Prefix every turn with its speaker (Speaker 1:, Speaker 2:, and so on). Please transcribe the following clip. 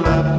Speaker 1: love.